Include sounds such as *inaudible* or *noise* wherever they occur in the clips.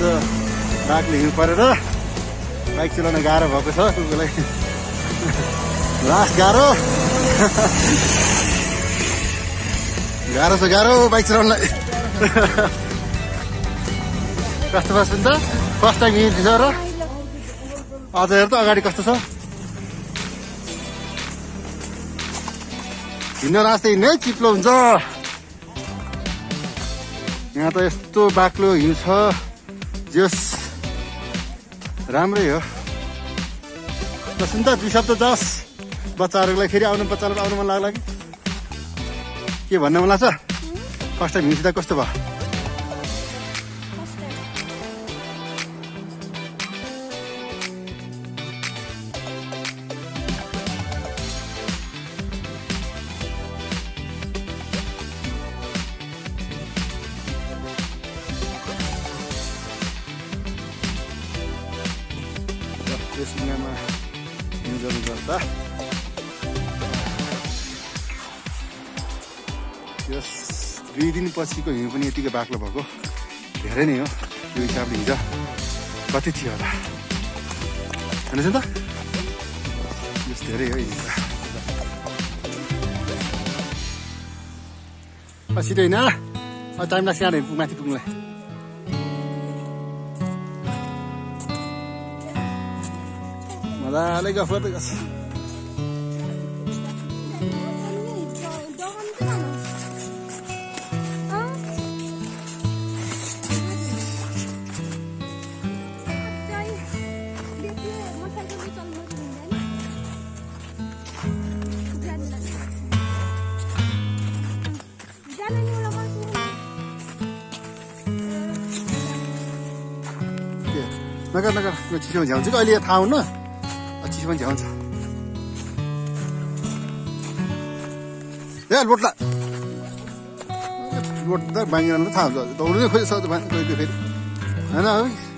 यस्तो बाटोले हिँड्नु परेर बाइक चलाउन गाह्रो भएको छ बेला लास्ट गाह्रो। गाह्रो छ गाह्रो बाइक चलाउनलाई। कस्तो छ सुन्दा? फर्स्ट टाइम हिँड्छ र अझ हेर त अगाडि कस्तो छ? हिँड्न रास्ता हिँड्नै चिप्लो हुन्छ। यहाँ त यस्तो बाक्लो हिउँ छ। जस राम्रै हो। त सुन त दुई शब्द जाओस् बच्चाहरूलाई फेरि आउनु बच्चाहरू आउनु मन लाग्ला कि? के भन्न मन लाग्छ फर्स्ट टाइम हिँड्दा कस्तो भयो? यस दुई दिन पछिको हिउँ पनि यतिकै बाक्लो भएको। धेरै नै हो त्यो हिसाबले हिजो कति थियो होला? होइन त? यस धेरै हो हिजो छिटो होइन टाइम लाग्छ यहाँ माथि पुग्नुलाई। मजाले गफ। गर्दै गर्छ नगर नगर यो चिसोमा झ्याउँछ कि अहिले थाहा हुन्न चिसोमा झ्याउँछ ए लोट्ला लोट्दा बाङ्गिरहनु थाहा हुन्छ दौडु नै खोइ सक्छ गइदियो फेरि होइन है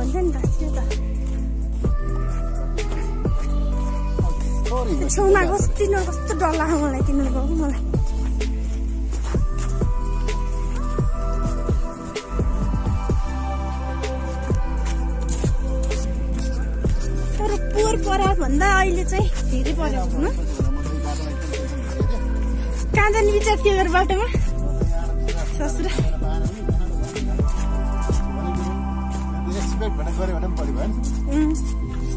भन्छ नि त त्यो त। छेउमा कस्तो न कस्तो डर लाग्यो मलाई तिनीहरू गएको मलाई। तर पोहोर भन्दा अहिले चाहिँ धेरै पऱ्यो होइन कहाँ जाने विचार थियो बाटोमा। ससुरा। एक्सपेक्ट भनेर गऱ्यो भने पनि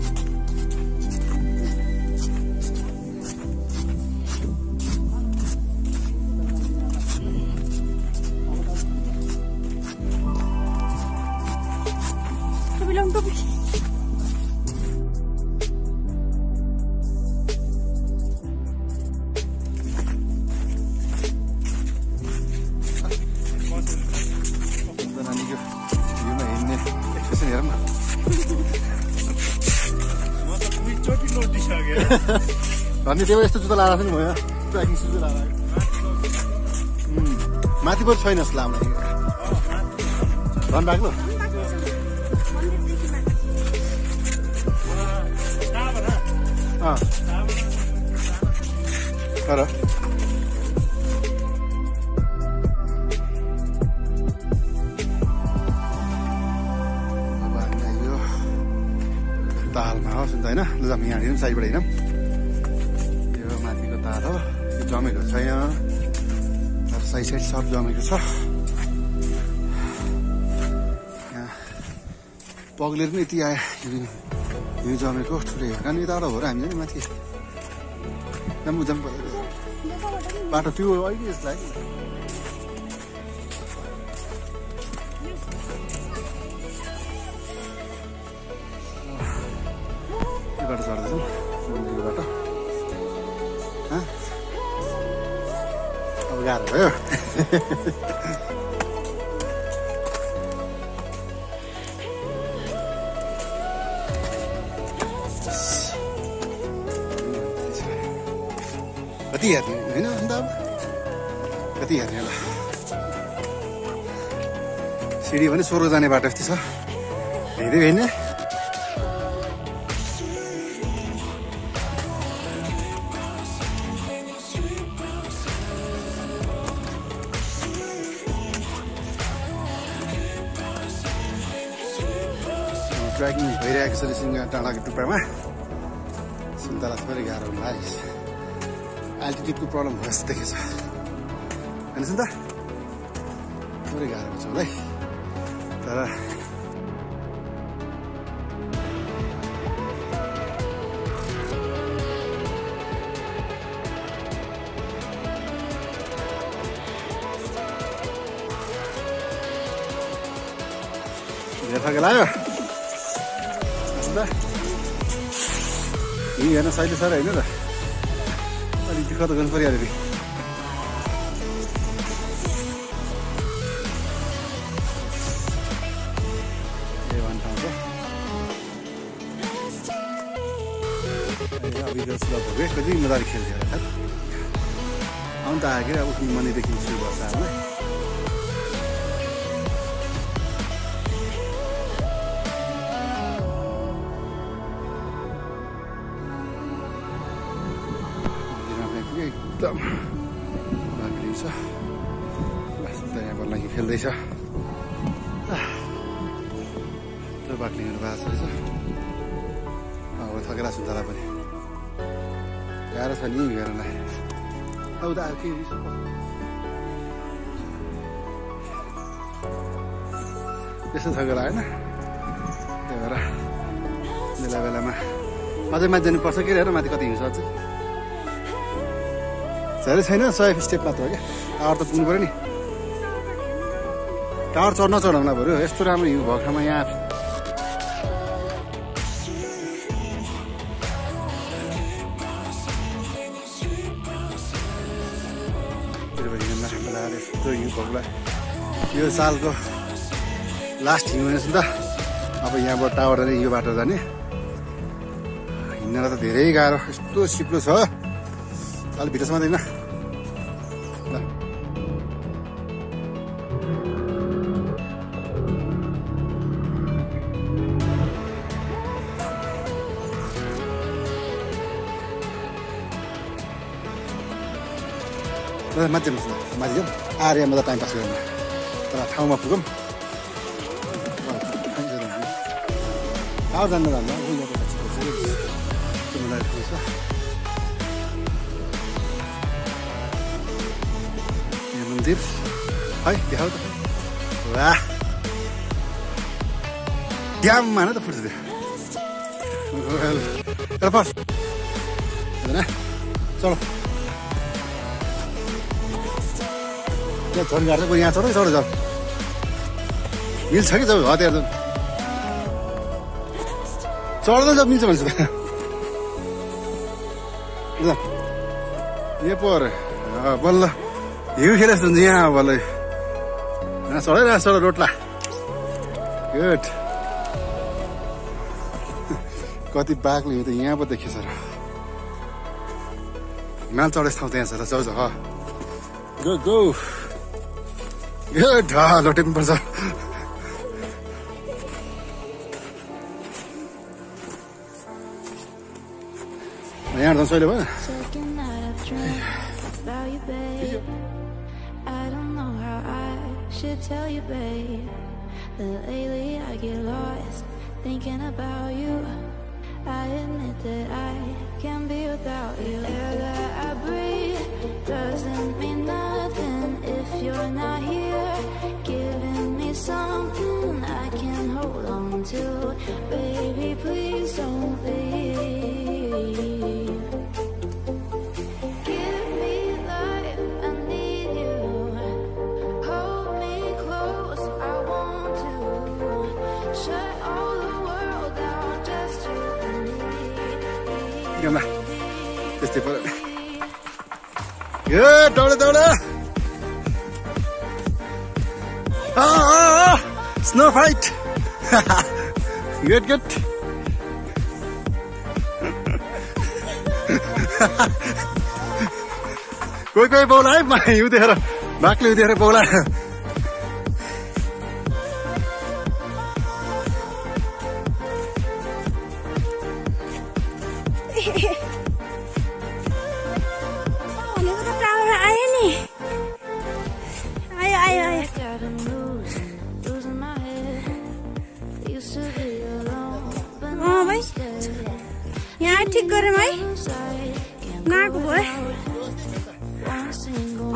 भन्ने त्यो यस्तो जुत्ता लाएर पनि भयो ट्रेकिङ सुज लाएर माथि पो छैन जस्तो बाक्लो अँ। तर तालमा हो सुन्दा होइन? ल जाऊँ यहाँ हिँडौँ साइडबाट हिँडौँ। यो माथिको तार हो यो जमेको छ यहाँ। साइड साइड सब जमेको छ। यहाँ पग्लेर पनि यति आयो हिउँ जमेको ठुलो हिउँ कारण यताबाट हो र हामी नि माथि। जाऊँ जाऊँ बाटो त्यो अहिले लाग्यो बाटो चढ्दैछौँ मन्दिरको बाटो हँ? अब गाह्रो भयो। कति हेर्ने होइन अन्त अब? कति हेर्ने होला? सिँढी पनि सोह्र जाने बाटो जस्तो छ। हिँड्दै हिँड्ने ट्रेकिङ भइरहेको छ सिङ्गा डाँडाको टुप्पामा सुन्तला थोरै गाह्रो होला एल्टिट्युडको प्रब्लम भयो जस्तो देखेछ होइन सुन्त थोरै गाह्रो हुन्छ होला है। तर लाग्यो अन्त यी हेर्न सहिले सर होइन त अलिक दुःख त गर्नु परिहाल्यो कि कति मजाले खेल्थ्यो होला आउनु त आयो कि अब मनैदेखि सुरु गर्छ हामीलाई एकदम बाक्लिन्छ त यहाँ बल्ल खेल्दैछ त्यो बाक्लिङहरू भएको छ रहेछ अब थकेला सुन्तला पनि गाह्रो छ नि हेर्नलाई अब त अब के त्यस्तो थकेला होइन त्यही भएर बेला बेलामा अझै माथि जानुपर्छ के हेर माथि कति हिँड्छ अझै धेरै छैन सय स्टेप मात्र हो क्या टावर त पुग्नु पऱ्यो नि टावर चढ्न चढाउँला बरु यस्तो राम्रो हिउँ भएको ठाउँमा यहाँ हिउँ यो सालको लास्ट हिउँ रहेछ नि त अब यहाँबाट टावर जाने यो बाटो जाने हिँड्नलाई त धेरै गाह्रो यस्तो सिप्लो छ अलिक भित्रसम्म दिन्न जाऊँ ल, माथि जाउँ आएर मजा टाइम पास गरौँ न तर ठाउँमा पुगौँ ठाउँ छ यहाँ मन्दिर है देखाउ त वाह ड्याममा न त हुँदैन चलो यहाँ झन् गाड्छ बरु यहाँ चढ चढ चढ मिल्छ कि जब हतियार त चढ्दा जब मिल्छ भन्छु त ल यहाँ पर बल्ल हिउँ खेल जस्तो हुन्छ यहाँ बल्ल चढाइरहेको चढ रोटला गुड कति हिउँ त यहाँ पो देखिएछ र हिमाल चढेको ठाउँ त यहाँ छ र चौध go go Good. Ah, Lieutenant Barzal. Ne yerden söyle Should Tell you, babe, that lately I get lost thinking about you. I admit that I can't be without you. Air that I breathe doesn't mean nothing you're not here, giving me something I can hold on to. Baby, please don't leave. Give me life, I need you. Hold me close, I want to. Shut just you and me. Dígame, este para. *laughs* ¡Good! Snow fight good good कोही कोही बोला है म हिउँदेर बाक्ले हिउँदेर बोला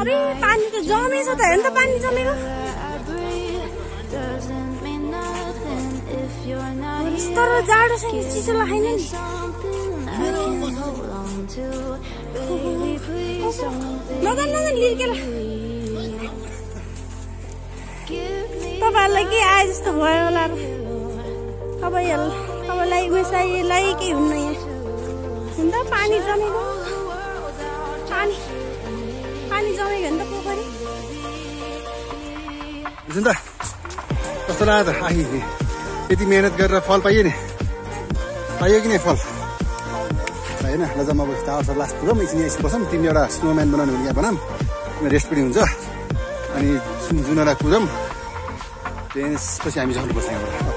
अरे पानी त जमेछ त हेर्नु त पानी जमेको. तर जाडो छ चिसो लाग्दैन नि? तपाईँहरूलाई के आए जस्तो भयो होला तपाईँहरू तपाईँलाई मेसाईलाई केही हुन्न यहाँ। हुन त पानी जमेको। पानी। पानी जमेको नि त पोखरी बुझ्नु त कस्तो लाग्यो त? यति मिहिनेत गरेर फल पाइयो नि। पाइयो कि नै फल? होइन ल जम्मा टावर लास्ट पुगौँ एकछिन यहाँ बसौँ एउटा स्नोम्यान बनाउने भने यहाँ बनाऊँ। रेस्ट पनि हुन्छ। अनि जुन जुनलाई कुदौँ त्यसपछि हामी झर्नुपर्छ यहाँबाट।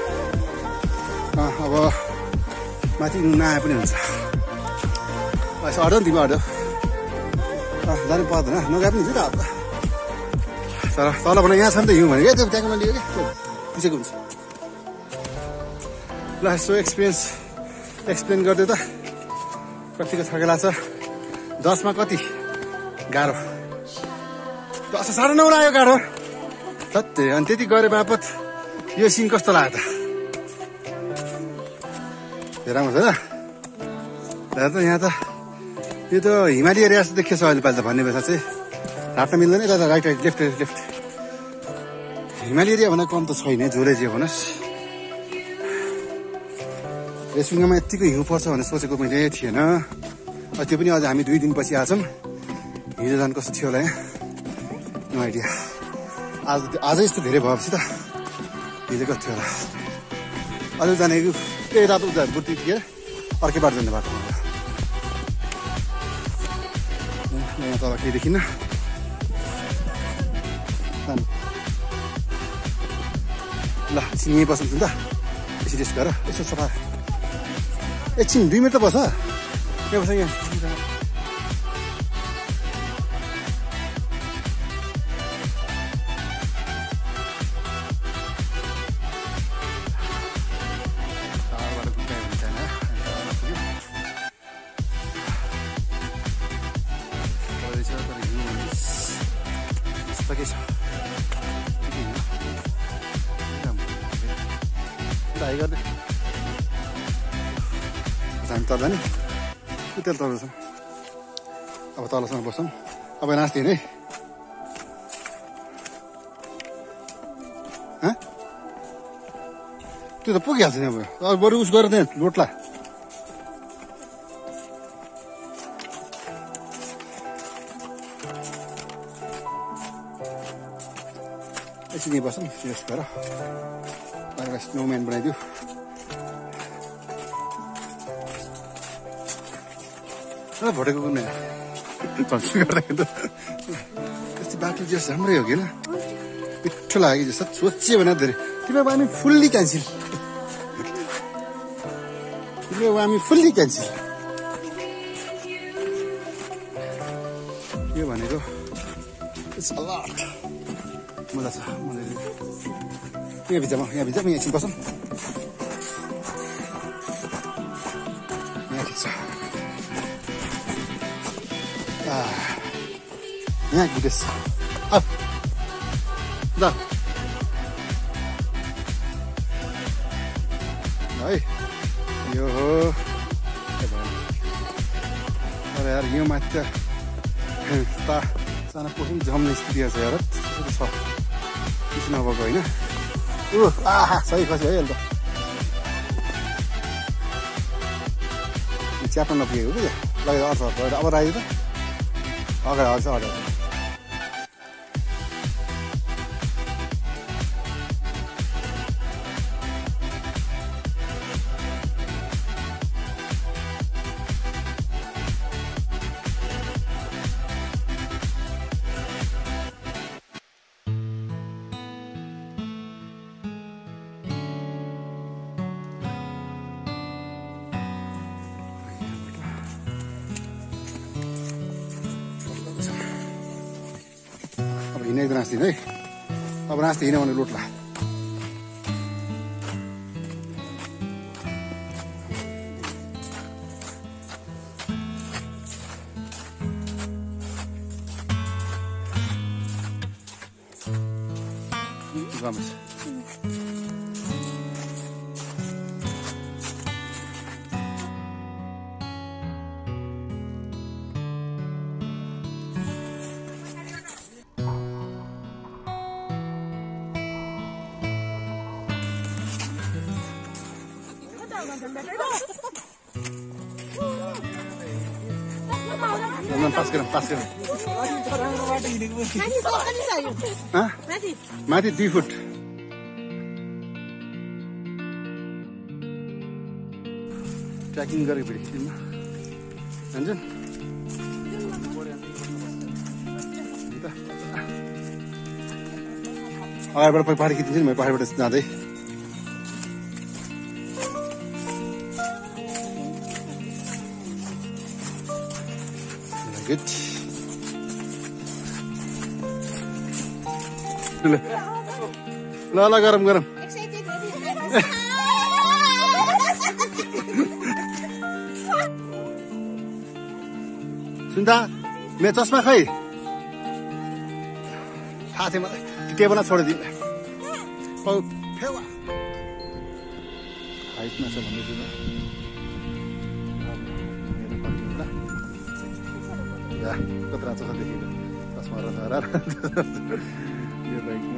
अब माथि नआए पनि हुन्छ। यसो नि तिमी अड्यो अँ, जानु पर्दैन। नगए पनि हुन्छ त अब। तर तल भने यहाँ छ नि त हिउँ भनेको। त्यो त्यहाँकोमा लियो क्या पुसेको हुन्छ ल यसो एक्सपिरियन्स एक्सप्लेन गरिदियो त। कतिको थकेला छ? दसमा कति? गाह्रो। दस साढे नौ लाग्यो गाह्रो। सत्य अनि त्यति गरे बापत यो सिन कस्तो लाग्यो त? त हेर त। यहाँ त यो त हिमाली एरिया जस्तो देखिएछ अहिले त भन्ने बेला चाहिँ राख्न मिल्दैन। यता राइट राइट लेफ्ट लेफ्ट हिमाली एरिया भनेको कम त छैन जोरे जे भनोस् रेसुङ्गामा यत्तिको हिउँ पर्छ भनेर सोचेको मैले थिएन। त्यो पनि अझ हामी दुई दिनपछि आएछौँ हिजो झन् कस्तो थियो होला यहाँ नो आइडिया आज आजै यस्तो धेरै भएपछि त हिजो कस्तो थियो होला। अझै जानेको ए रातो उता बुटी के अर्कै बाटो जाने बाटो यहाँ तल केही देखिन्न जानु। ल एकछिन यहीँ बसौँ त यसरी रेस्ट गर यसो सफा एकछिन दुई मिनट त बस यहाँ बस यहाँ गर्दै। हामी तल जाने उता तल अब तलसँग बसौँ अब नाच्थेँ है? हँ? त्यो त पुगिहाल्छ नि अब। बरु उस गरेर त्यहाँ लोट्ला एकछिन यहीँ बसौँ रेस्ट गर एउटा स्नोम्यान बनाइदियो र भोटेको कुनै गर्दाखेरि त त्यस्तो बाटो जस राम्रै हो कि ल मिठो लाग्यो जस्तो सोचियो भने धेरै तिम्रो हामी फुल्ली क्यान्सल तिम्रो हामी फुल्ली क्यान्सल यो भनेको इट्स अ लट मजा छ मजा यहाँ भित्रमा यहाँ भित्र यहाँ एकछिन बसौँ यहाँ ठिक छ यहाँ अप ल है यो हो? तर यार यो माथि त सानो पोखरी जम्ने स्थिति छ यार छ चिसो नभएको होइन ऊ आहा सही खसी है अहिले त च्याप्न नपुगेको कि ल यो अर्थ अर्थ अब राइज त अगाडि आउँछ अगाडि अब हिँड्ने एकदम नास्ति है अब नास्ति हिँड्यो भने लुट्ला Vamos. माथि दुई फुट। ट्र्याकिङ गरेको फेरि खिच्दिउँ जान्छ? अगाडिबाट खिचिदिन्छु नि म पहाडबाट जाँदै। गुड ल ल गरम गरम सुन्दा मेरो चस्मा खै थाहा थियो मलाई टेबलमा छोडिदिनु हाइटमा छ भन्दैछु या कत्रा छ देखेको चस्मा र यो बाइकमा यस